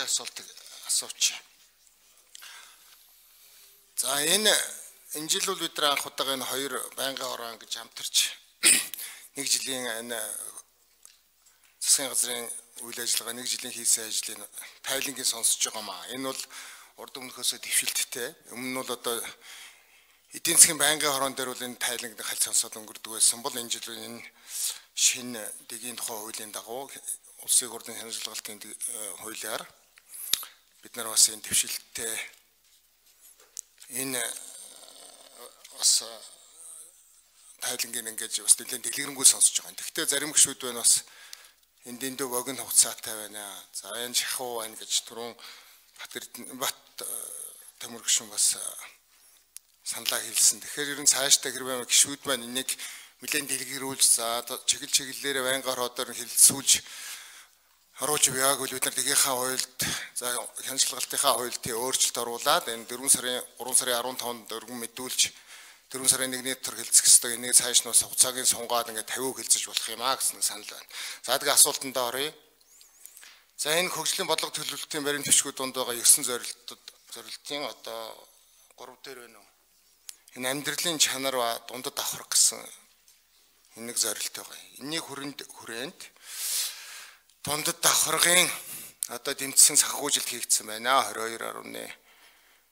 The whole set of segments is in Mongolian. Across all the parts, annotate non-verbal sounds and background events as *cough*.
асуултыг асууч. За энэ энэ жил бол бид анх удаа энэ хоёр байнгын хорон гэж хамтарч *clears throat* нэг жилийн энэ засгийн газрын үйл ажиллагаа нэг жилийн хийсэн ажлыг тайлангийн сонсож байгаа маа. Энэ бол урд өмнөхөөсөө твшилттэй. Өмнө нь бол одоо эдийн засгийн байнгын хорон дээр бол энэ тайланг халь сонсоод өнгөрдөг байсан бол энэ жил энэ шинэ дэгийн тухай хуулийн дагуу улсын хурлын хяналтын хуулиар бид нар бас энэ твшилттэй энэ бас тайлангийн ингэж бас нэлээд дэлгэрэнгүй сонсож байгаа юм. Гэхдээ зарим гişүүд байна бас энэ дэндүү богино хугацаатай байна. За энэ шахуу байна гэж түрүүн Батэр бат төмөр гişүн бас саналаа хэлсэн. Тэгэхээр ер нь цаашдаа хэрвээ гişүүд маань энийг нэлээд дэлгэрүүлж за чиглэл чиглэлээр байнгаар одоор хэлэлцүүлж харуулж яаг бол бид нар тгийнхаа хуульд за хяналтынхаа хуульд тий өөрчлөлт оруулаад энэ 4 сарын 3 сарын 15-нд өргөн мэдүүлж 4 сарын 1-ний дотор хэлцэх ёстой энийг цааш нь хугацаагийн сунгаад ингээд 50 хэлцэж болох юм аа гэсэн санал байна. За тэгээ асуултандаа оръё. За энэ хөгжлийн бодлого төлөвлөлтийн баримт бичгүүд донд байгаа 9 зорилтод зорилтын одоо 3 дээр байна уу? Энэ амьдралын чанар ба дундад аврах гэсэн нэг зорилт байгаа. Энэний хүрээнд хүрээнд дундад давхаргын одоо дэмжсэн санхүүжилт хийгдсэн байна. 22.1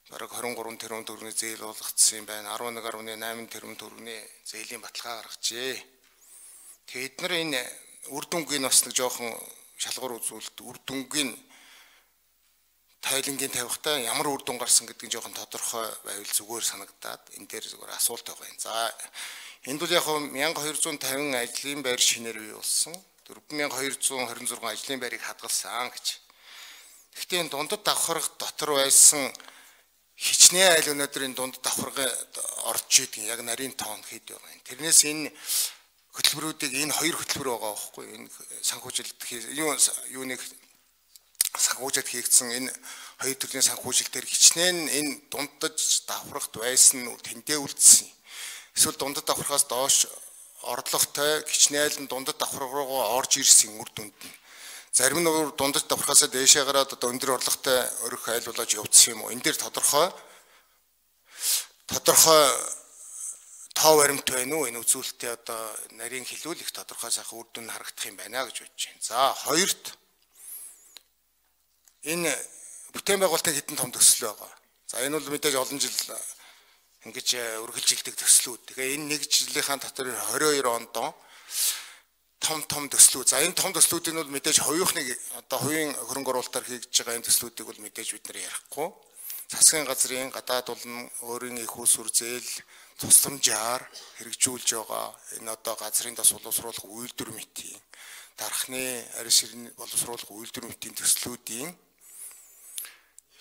бараг 23 тэрбум төгрөгийн зээл болгогдсон юм байна. 11.8 тэрбум төгрөгийн зээлийн баталгаа гаргажээ. Тэгээд эдгээр энэ үр дүнгийн бас нэг жоохон шалгуур үзүүлэлт үр дүнгийн тайлангийн тавихтаа ямар үр дүн гарсан гэдгийг жоохон тодорхой байвал зүгээр санагдаад энэ дээр зүгээр асуулт байгаа юм. За энд бол яг 1250 ажлын байр шинээр бий болсон. 4226 ажлын байрыг хадгалсан гэж. Гэхдээ энэ дундад давхарга дотор байсан хичнээн айл өнөөдрийн дунд давхарга орж идэг яг нарийн тоон хэд байгаа юм. Тэрнээс энэ хөтөлбөрүүдийг энэ хоёр хөтөлбөр байгаа байхгүй энэ санхүүжилт юу юу нэг санхүүжилт хийгдсэн энэ хоёр төрлийн санхүүжилтээр хичнээн энэ дундаж давхрагт байсан тэндээ үлдсэн. Эсвэл дундад давхрахаас доош орлоготой гिचнээл нь дундад давхар руугаа орж ирсэн үр дүнд нь зарим нь дундад давхархаасаа дээшээ гараад одоо өндөр орлоготой өрөх айлуулж явуулсан юм уу энэ дээр тодорхой тодорхой тоо баримт байна уу энэ үзүүлэлтээ одоо нарийн хилүүлэх тодорхой сайхан үр дүн харагдах юм байна гэж бодож байна. За хоёрт энэ бүтээн байгуулалтын хэдэн том төсөл байгаа. За энэ бол мэдээж олон жил ингэж э, үргэлжилдэг төслүүд. Тэгээ энэ нэг жилийнхаа дотор 22 онд том том төслүүд. За энэ том төслүүдийг бол мэдээж хоёухныг одоо хувийн хөрөнгө оруулалтаар хийж байгаа энэ төслүүдийг бол мэдээж бид нар ярихгүй. Засгийн газрын гадаад болон өөрийн их усүр зээл тусламжаар хэрэгжүүлж байгаа энэ одоо газрын тас боловсруулах үйлдвэр мэтийн дархны арьс ширний боловсруулах үйлдвэр мэтийн төслүүдийн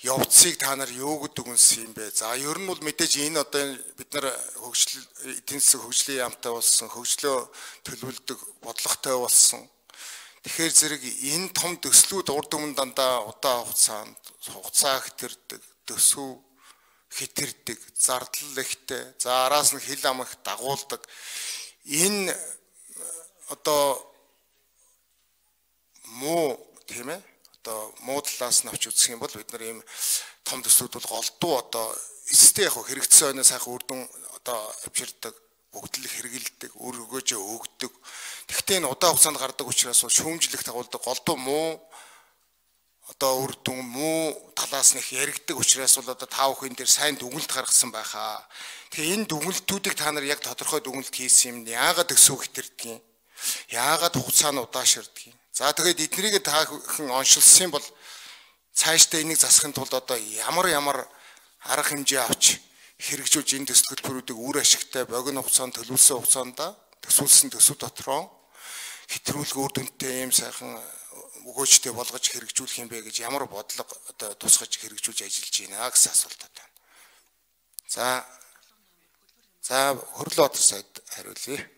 явцыг та нар юу гэдэг үнсэн юм бэ? За ер нь бол мэдээж энэ одоо бид нар хөгжил эдийн засаг хөгжлийн яамтай болсон, хөгжлөө төлөвлөдөг бодлоготой болсон. Тэгэхээр зэрэг энэ том төслүүд урд өмнө дандаа удаан хугацаанд хугацаа хэтэрдэг, төсөв хэтэрдэг, зардал ихтэй, за араас нь хил ам их дагуулдаг. Энэ одоо муу тийм ээ одоо муу талаас нь авч үзэх юм бол бид нар ийм том төслүүд бол голдуу одоо эстэй яг хэрэгцсэн өнөө сайхан үрдэн одоо авчирдаг бүгд л хэрэгэлдэг өргөөж өгдөг. Тэгвэл энэ удаан хугацаанд гардаг учраас шүүмжлэх тагуулдаг голдуу муу одоо үр дүн муу талаас нь их яригдаг учраас бол одоо тав хүн дээр сайн дүгнэлт гаргасан байхаа. Тэгээ энэ дүгнэлтүүдийг та нар яг тодорхой дүгнэлт хийсэн юм. Яагаад өсөв хэтэрдэг юм? Яагаад хугацаа нь удаашрдаг юм? За тэгээд эднэрийг та хэн оншилсан бол цаашдаа энийг засахын тулд одоо ямар ямар арга хэмжээ авч хэрэгжүүлж энэ төсөл хөтөлбөрүүдийг үр ашигтай богино хугацаанд төлөвлөсөн хугацаанд төсвөлсөн төсөв дотроо хэтрүүлэг үр дүнтэй ийм сайхан өгөөжтэй болгож хэрэгжүүлэх юм бэ гэж ямар бодлого одоо тусгаж хэрэгжүүлж ажиллаж байна гэсэн асуултууд байна. За за хөрлөө отор сайд хариулъя.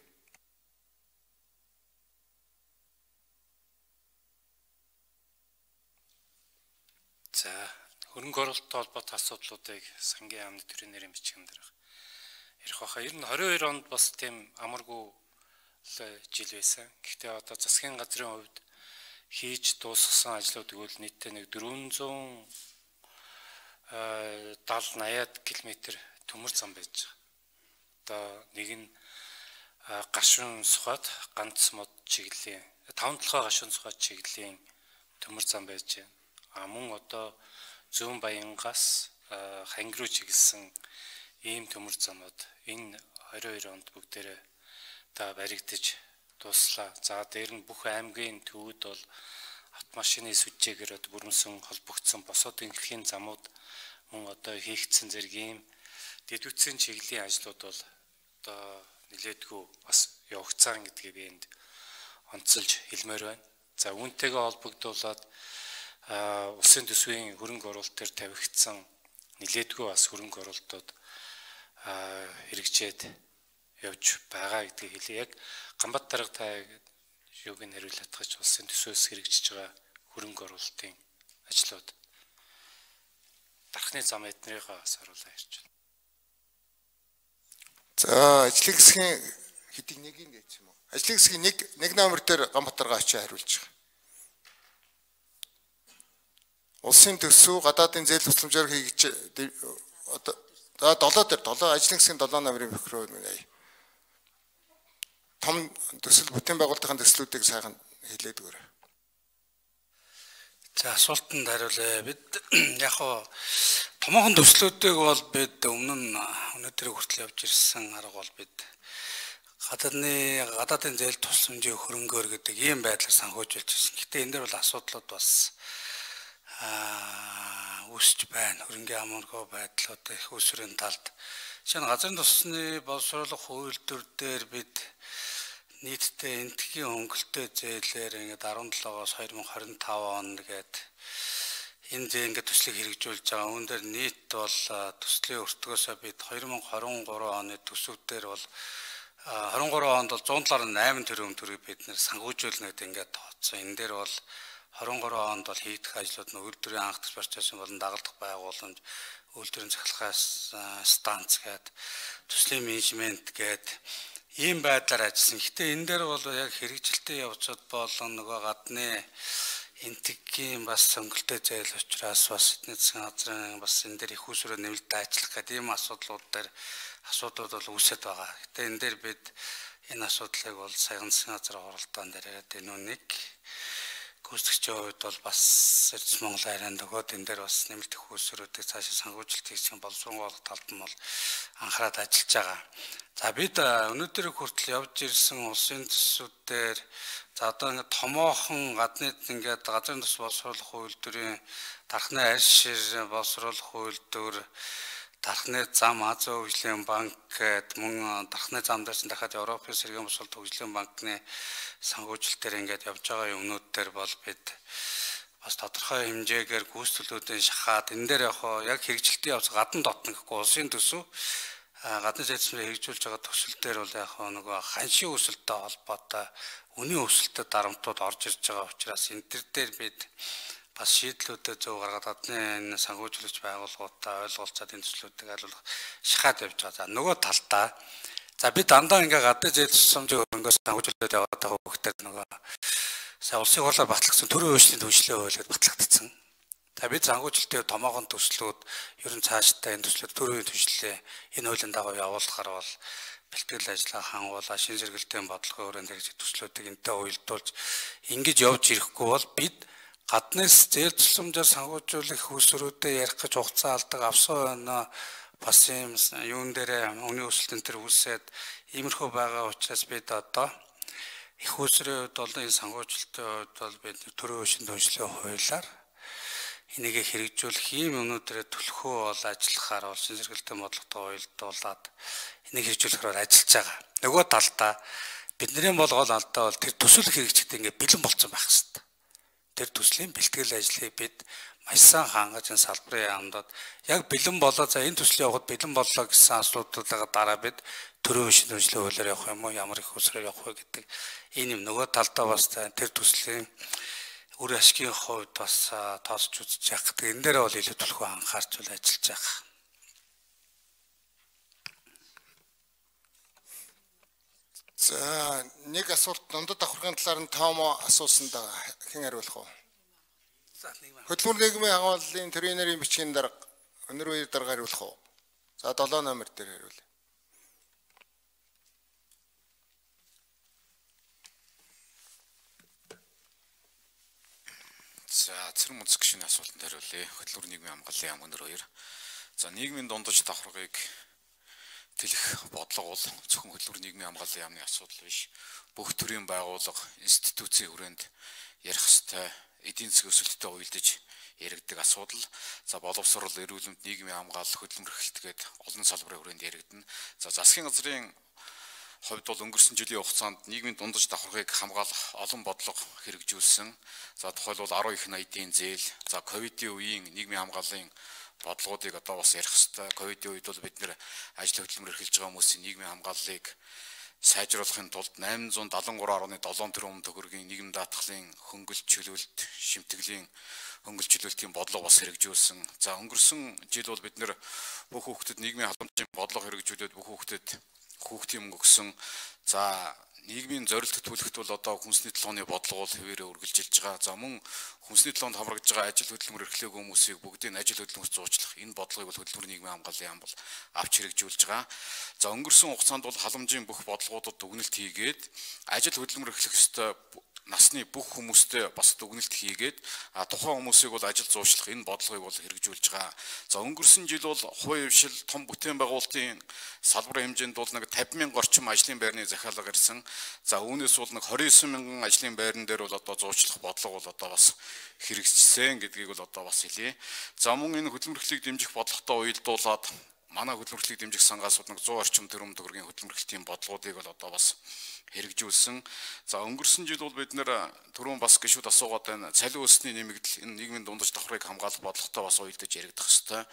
За хөрөнгө оруулалттай холбоотой асуудлуудыг сангийн яамны төрийн нэрийн бичгэн дээр ярих байхаа. Ер нь 22 онд бас тийм амаргүй жил байсан. Гэхдээ одоо засгийн газрын хувьд хийж дуусгасан ажлуудыг бол нийтдээ нэг 400 70 80-аад км төмөр зам байж байгаа. Одоо нэг нь гашуун сухад ганц мод чиглэлийн 5 толгой гашуун сухад чиглэлийн төмөр зам байж байна. А мөн одоо зүүн баянгаас ханги руу чиглэсэн ийм төмөр замууд энэ 22 онд бүгдээрээ та баригдаж дуслаа. За дээр нь бүх аймгийн төвүүд бол автомашины сүжээгээр бүрмсэн холбогдсон босоод инхлийн замууд мөн одоо хийгдсэн зэрэг ийм дэдвүцийн чиглэлийн ажлууд бол одоо нилээдгүй бас явагцаан гэдгийг би энд онцолж хэлмээр байна. За үүнтэйгээ холбогдуулаад улсын төсвийн хөрөнгө оруулалт төр тавигдсан нилээдгүй бас хөрөнгө оруулалтууд хэрэгжээд явж байгаа гэдгийг хэлээ. Яг гамбат дарга та юуг нь хариулах гэж улсын төсвөөс хэрэгжиж байгаа хөрөнгө оруулалтын ажлууд дархны зам эднэрийнхээ бас харуулаа ярьж байна. За ажлын хэсгийн хэдийг нэг юм гэж юм уу? Ажлын хэсгийн нэг нэг номер дээр Ганбатарга очиж хариулж байгаа. Улсын төсөв гадаадын зээл тусламжаар хийж одоо за 7 дээр 7 ажлын хэсгийн 7 номерын бохироо нэг том төсөл бүтээн байгуулалтын төслүүдийг сайхан хэлээд өгөөрэй. За асуултанд хариулъя. Бид *clears throat* яг хоо томоохон төслүүдийг бол бид өмнө нь өнөөдөр хүртэл явж ирсэн арга бол бид гадаадны гадаадын зээл тусламжийн хөрөнгөөр гэдэг ийм байдлаар санхүүжүүлж ирсэн. Гэтэ энэ дээр бол асуудлууд бас үүсч байна. Хөрөнгөний амаргүй байдлууд их өсвөрийн талд. Нь газрын тусны боловсруулах хууль төр дээр бид нийтдээ энтхийн хөнгөлтэй зээлээр ингээд 17-оос 2025 он гээд энэ зээ ингээд төслийг хэрэгжүүлж байгаа. Үүн дээр нийт бол төслийн өртгөөсөө бид 2023 оны төсөвдөр бол 23 онд бол 178 тэрбум төгрөг бид нэр сангуужуулна гэдэг ингээд тооцсон. Энэ дээр бол 23 онд бол хийгдэх ажлууд нь үйлдвэрийн анх диспарчсан болон дагалдах байгууламж, үйлдвэрийн захилгаас станц гээд төслийн менежмент гээд ийм байдлаар ажилласан. Гэтэ энэ дээр бол яг хэрэгжилтэд явцад болон нөгөө гадны энтгийн бас сөнгөлтэй зээл учраас бас эдний засгийн газрын бас энэ дээр их усроо нэмэлттэй ажиллах гэдэг ийм асуудлууд дээр асуудлууд бол үүсэт байгаа. Гэтэ энэ дээр бид энэ асуудлыг бол саяхан засгийн газрын оролтоон дээр энэ үнийг гүйцэтгэгчийн хувьд бол бас Эрдэс Монгол харин нөгөөд энэ дээр бас нэмэлт их усруудыг цаашаа сангуужилт хийх боловсронгоолох талд нь бол анхаарал ажиллаж байгаа. За бид өнөөдөр хүртэл явж ирсэн улсын төсвүүдээр за одоо ингээд томоохон гадны ингээд газрын тус боловсруулах үйлдвэрийн дархны арьс шир боловсруулах үйлдвэр дархны зам Азийн хөгжлийн банк гэд мөн дархны зам дээрс дахиад Европын сэргийн босолт хөгжлийн банкны санхүүжилтээр ингээд явж байгаа юмнууд дээр бол бид бас тодорхой хэмжээгээр гүйцэтгэлүүдийн шахаад энэ дээр яг хэрэгжилтийн явц гадна дотно гэхгүй улсын төсөв гадны зэйдсмээр хэрэгжүүлж байгаа төсөл дээр бол яг нөгөө ханшийн өсөлтөд холбоотой үнийн өсөлтөд дарамтууд орж ирж байгаа учраас энэ төр дээр бид бас шийдлүүдэд зөв гаргаад гадны энэ санхүүжүүлэгч байгууллагуудаа ойлголцоод энэ төслүүдийг алуулах шахаад явж байгаа. За нөгөө талдаа за би дандаа ингээ гадны зээл тусламжийн хөрөнгөөс санхүүжүүлээд яваад байгаа хөвгтөр нөгөө сая улсын хурлаар батлагдсан төрийн үйлчлэлийн төлөвлөлөө ойлоод батлагдсан. За бид зангуужилтын томоохон төслүүд ер нь цаашдаа энэ төслүүд төрийн төслөө энэ хуулийн дагуу явуулахаар бол бэлтгэл ажиллагаа хангуулаа шин сэргэлтийн бодлогын өрөөнд хэрэгжих төслүүдийг энтэй уялдуулж ингэж явж ирэхгүй бол бид гаднаас зээл тусламжаар санхүүжүүлэх хүсрүүдэд ярих гэж хугацаа алдаг авсан байна бас юм юун дээр өний өсөлтөн төр үсээд иймэрхүү байгаа учраас бид одоо их усрын хувьд бол энэ санхүүжилтийн хувьд бол бид төрийн өшин төлөвлөлийн хуулиар энийг хэрэгжүүлэх ийм юмнуудаараа төлөхөө бол ажиллахаар бол шинжиргэлтэн бодлоготой уялдуулаад энийг хэрэгжүүлэхээр ажиллаж байгаа. Нөгөө талдаа бидний бол гол алдаа бол тэр төсөл хэрэгжихдээ ингээ бэлэн болцсон байх хэрэгтэй. Тэр төслийн бэлтгэл ажлыг бид маш сайн хангаж энэ салбарын яамдад яг бэлэн болоо за энэ төслийн явахд бэлэн боллоо гэсэн асуудлуудаа дараа бид төрийн хөгжлийн хуулиар явах юм уу ямар их усраар явах вэ гэдэг энэ юм нөгөө талдаа бас тэр төслийн үр ашигын хувьд бас тооцож үзэж явах гэдэг энэ дээр бол илүү төлхөө анхаарч үл ажиллаж байгаа. За нэг асуулт дундад давхаргын талаар нь Томо асуусан да хэн хариулах вэ? Хөдөлмөр нийгмийн агуулгын тренерийн бичгийн дарга өнөр үеэр дарга хариулах уу? За 7 номер дээр хариулъя. За цэрэг музик гişний асуултанд хариулъя. Хөдөлмөр нийгмийн хамгааллын яам өнөр хоёр. За нийгмийн дундаж давхаргыг тэлэх бодлого бол зөвхөн хөдөлмөр нийгмийн хамгааллын яамны асуудал биш. Бүх төрлийн байгууллага, институцийн хүрээнд ярих ёстой эдийн засгийн өсөлттэй уялдаж яригддаг асуудал. За боловсрол, эрүүл мэнд, нийгмийн хамгаалал, хөдөлмөр эрхлэлтгээд олон салбарын хүрээнд яригдана. За засгийн газрын хувьд бол өнгөрсөн жилийн хугацаанд нийгмийн дундаж давхаргыг хамгаалах олон бодлого хэрэгжүүлсэн. За тухайлбал 10 их найдын зээл, за ковидын үеийн нийгмийн хамгааллын бодлогуудыг одоо бас ярих хэрэгтэй. Ковидын үед бол бид нэр ажил хөдөлмөр эрхэлж байгаа хүмүүсийн нийгмийн хамгааллыг сайжруулахын тулд 873.7 тэрбум төгрөгийн нийгэм даатгалын хөнгөлт чөлөөлт, шимтгэлийн хөнгөлт чөлөөлтийн бодлого бас хэрэгжүүлсэн. За өнгөрсөн жил бол бид нэр бүх хүүхдэд нийгмийн халамжийн бодлого хэрэгжүүлээд бүх хүүхдэд хүүхдийн мөнгө өгсөн. За нийгмийн зорилт төлөвлөлт бол одоо хүнсний толгойн бодлого бол хэвээрээ үргэлжилж байгаа. За мөн хүнсний толгойд хамрагдж байгаа ажил хөдөлмөр эрхлээг хүмүүсийг бүгдийг ажил хөдөлмөрт зуучлах энэ бодлогыг бол хөдөлмөр нийгмийн хамгааллын яам бол авч хэрэгжүүлж байгаа. За өнгөрсөн хугацаанд бол халамжийн бүх бодлогуудад дүгнэлт хийгээд ажил хөдөлмөр эрхлэх ёстой насны бүх хүмүүстээ бас дүгнэлт хийгээд тухайн хүмүүсийг бол ажил зуушлах энэ бодлогыг бол хэрэгжүүлж байгаа. За өнгөрсөн жил бол хувийн хвшил том бүтээн байгуулалтын салбарын хэмжээнд бол нэг 50 мянган орчим ажлын байрны захиалга ирсэн. За үүнээс бол нэг 29 мянган ажлын байран дээр бол одоо зуучлах бодлого бол одоо бас хэрэгжсэн гэдгийг бол одоо бас хэлье. За мөн энэ хөдөлмөрлөлийг дэмжих бодлоготой уялдуулаад манай хөдөлмөрлөлийг дэмжих сангаас нэг 100 орчим төгрөм төгрөгийн хөдөлмөрлөлтийн бодлогуудыг бол одоо бас хэрэгжүүлсэн. За өнгөрсөн жил бол бид нэр түрүүн бас гişүүд асуугаад байна. Цалин өсний нэмэгдэл энэ нийгмийн дундаж давхрыг хамгаалах бодлоготой бас уялдаж яригдах хэвээр.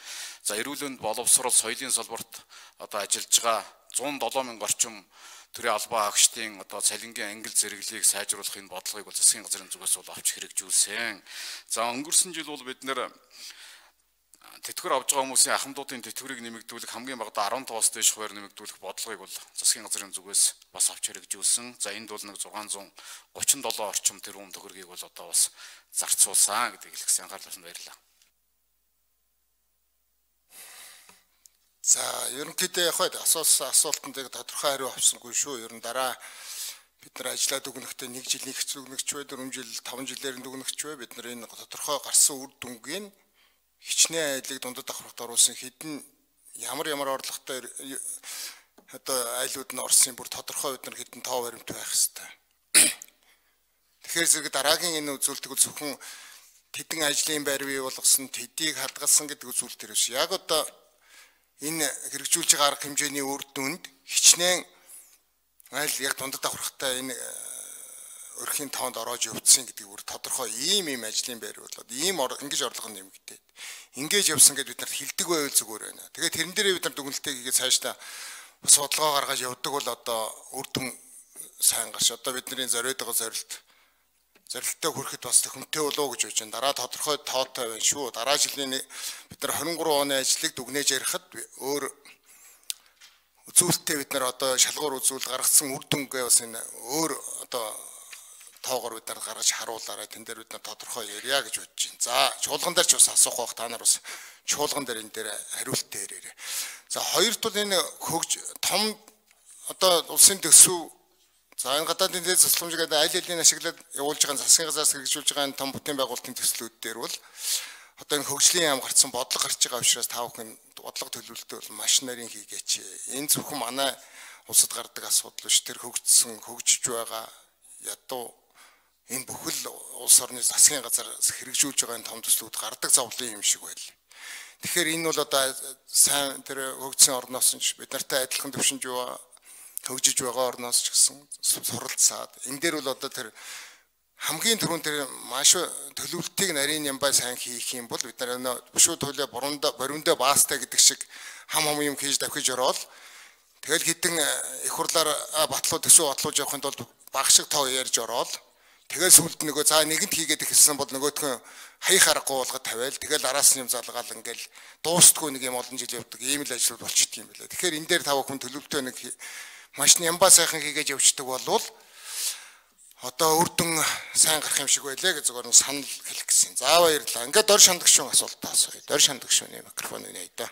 За эрүүл мэнд боловсрол соёлын салбарт одоо ажиллаж байгаа 107 мянга орчим төрийн албан агштын одоо цалингийн ангил зэрэглэлийг сайжруулах энэ бодлогыг бол засгийн газрын зүгээс бол авч хэрэгжүүлсэн. За өнгөрсөн жил бол бид нэр тэтгэвэр авж байгаа хүмүүсийн ахмадуудын тэтгэврийг нэмэгдүүлэх хамгийн багадаа 15-аас дээш хувиар нэмэгдүүлэх бодлогыг бол засгийн газрын зүгээс бас авч хэрэгжүүлсэн. За энд бол нэг 637 орчим тэрбум төгрөгийг бол одоо бас зарцуулсан гэдгийг хэлсэн анхаарлаа баярлалаа. За ерөнхийдөө яг хойд асуусан асуултанд тодорхой хариу авсангүй шүү. Ер нь дараа бид нар ажиллаад дүгнэхдээ 1 жил нэгц дүгнэгч бай, 4 жил 5 жилээр нь дүгнэгч бай. Бид нар энэ тодорхой гарсан үр дүнгийн хичнээн айлыг дундад аврахад оруулсан хэдэн ямар ямар орлоготой одоо айлууд нь орсон бүр тодорхой бид нар хэдэн тоо баримт байх хэвээр. Тэгэхээр зэрэг дараагийн энэ үзүүлэлтийг зөвхөн тэдэн ажлын байр бий болгосон, тэдийг хадгалсан гэдэг үзүүлэлт төрөөс. Яг одоо энэ хэрэгжүүлж байгаа арга хэмжээний үр дүнд хичнээн айл яг дундад аврахтай энэ өрхийн тоонд ороож явцсан гэдэг бүр тодорхой ийм ийм ажлын байр болоод ийм ингэж орлого нэмэгдээд ингэж явсан гэдээ бид нарт хилдэг байвал зүгээр байна. Тэгээд тэрэн дээрээ бид нар дүгнэлтээ хийгээд цаашдаа бас бодлогоо гаргаж явдаг бол одоо үр дүн сайн гарч одоо бидний зориод байгаа зорилт зорилттой хүрэхэд бас төхөмтэй болов уу гэж бодож байна. Дараа тодорхой тоотой байна шүү. Дараа жилийн бид нар 23 оны ажлыг дүгнэж ярихад өөр үзүүлэлтээ бид нар одоо шалгуур үзүүл гаргацсан үр дүнгээ бас энэ өөр одоо тоогоор бид нар гаргаж харуулаарай. Тэн дээр бид нар тодорхой ярья гэж бодож байна. За, чуулган дээр ч бас асуух байх та нар бас чуулган дээр энэ дээр хариулт дээрээ. За, хоёрт бол энэ хөгж том одоо улсын төсөв За энэ гадаадын дээд засламж гэдэг аль алийн ашиглаад явуулж байгаа засгийн газраас хэрэгжүүлж байгаа энэ том бүтээн байгуулалтын төслүүд дээр бол одоо энэ хөгжлийн яам гарцсан бодлого гарч байгаа учраас та бүхэн бодлого төлөвлөлтөө бол маш нарийн хийгээч. Энэ зөвхөн манай улсад гардаг асуудал биш. Тэр хөгжсөн, хөгжиж байгаа ядуу энэ бүхэл улс орны засгийн газар хэрэгжүүлж байгаа энэ том төслүүд гардаг зовлон юм шиг байл. Тэгэхээр энэ бол одоо сайн тэр хөгжсөн орноос нь бид нартай адилхан төвшинж байгаа хөгжиж байгаа орноос ч гэсэн суралцаад энэ дээр бол одоо тэр хамгийн түрүүнд тэр маш төлөвлөлтийг нарийн ямбай сайн хийх юм бол бид нар бушуу төлөө бурундаа бориндоо баастай гэдэг шиг хам хам юм хийж давхиж ороод тэгэл хитэн их хурлаар батлуу төсөө батлуулж явахын тулд баг шиг тоо ярьж ороод Тэгэл сүмд нөгөө цаа нэгэнт хийгээд эхэлсэн бол нөгөөтгөө хаяа харахгүй болгоод тавиал. Тэгэл араас нь юм залгаал ингээл дуустгүй нэг юм олон жил явдаг. Ийм л ажил болчт юм байлаа. Тэгэхээр энэ дээр тав хүн төлөвлөлтөө нэг маш нямба сайхан хийгээд явждаг болвол одоо үрдэн сайн гарах юм шиг байлаа гэж зөвөр санал хэлэх гэсэн. За баярлалаа. Ингээд дор шандагшун асуулт таасуу. Дор шандагшууны микрофоныг нэй та.